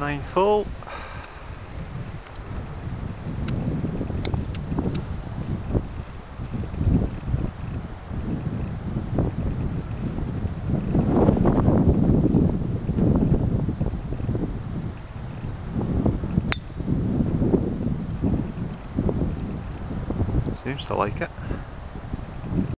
ninth hole. Seems to like it.